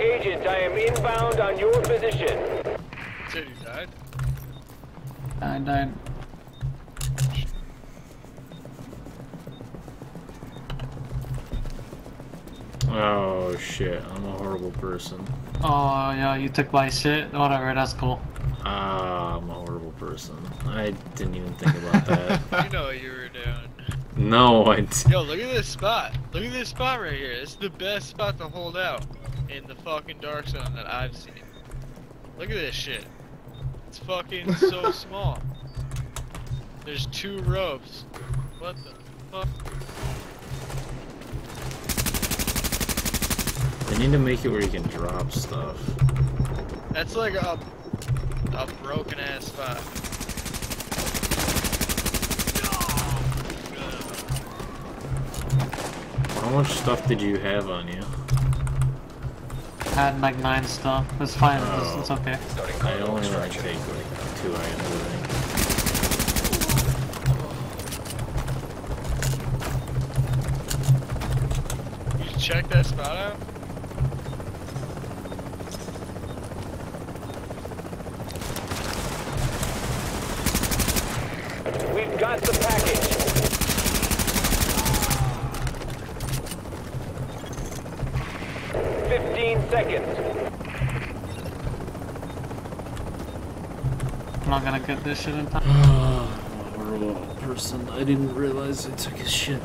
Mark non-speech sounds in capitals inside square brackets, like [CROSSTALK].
Agent, I am inbound on your position. Said you died? I died. Oh shit, I'm a horrible person. Oh yeah, you took my shit. Whatever, that's cool. Ah, I'm a horrible person. I didn't even think about that. [LAUGHS] You know what you were doing. no, I d- Yo, look at this spot. Look at this spot right here. It's the best spot to hold out in the fucking dark zone that I've seen. Look at this shit. It's fucking [LAUGHS] so small. There's two ropes. What the fuck? They need to make it where you can drop stuff. That's like a a broken ass spot. How much stuff did you have on you? Had like nine stuff. It's fine. Oh. It's, it's okay. I only like take like two items. I think. You check that spot out? We've got the package. Fifteen seconds. I'm not gonna get this shit in time. Ah, horrible person. I didn't realize I took his shit.